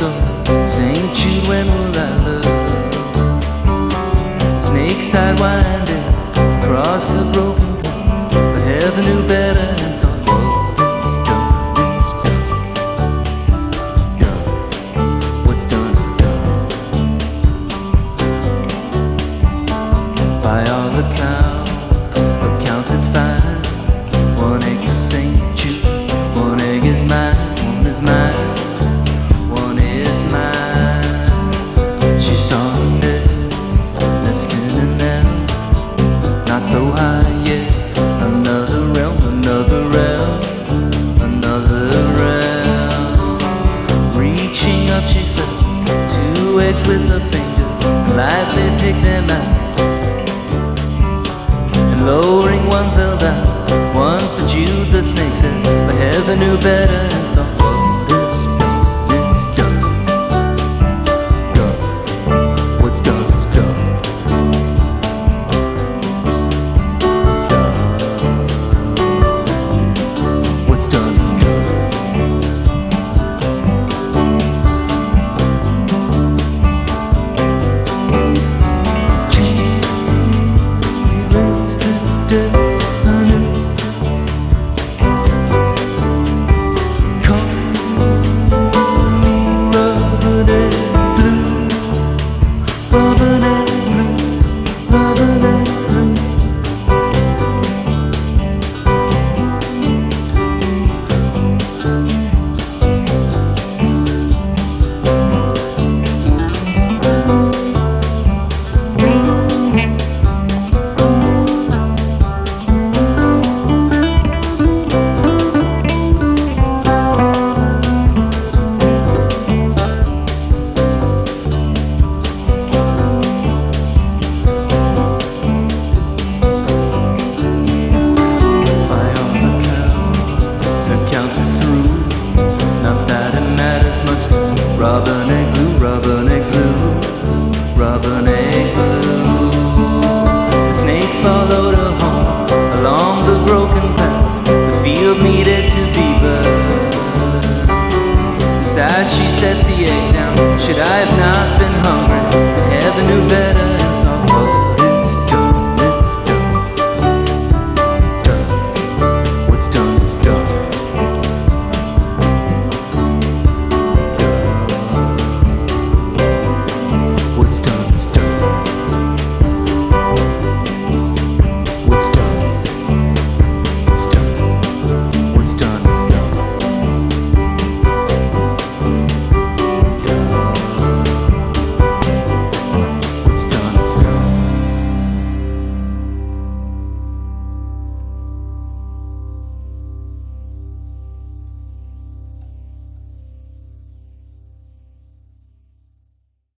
goes. Ain't when will I look? Snakes side winding across the road. earwigs with her fingers, lightly pick them out, and lowering one. I've been hung.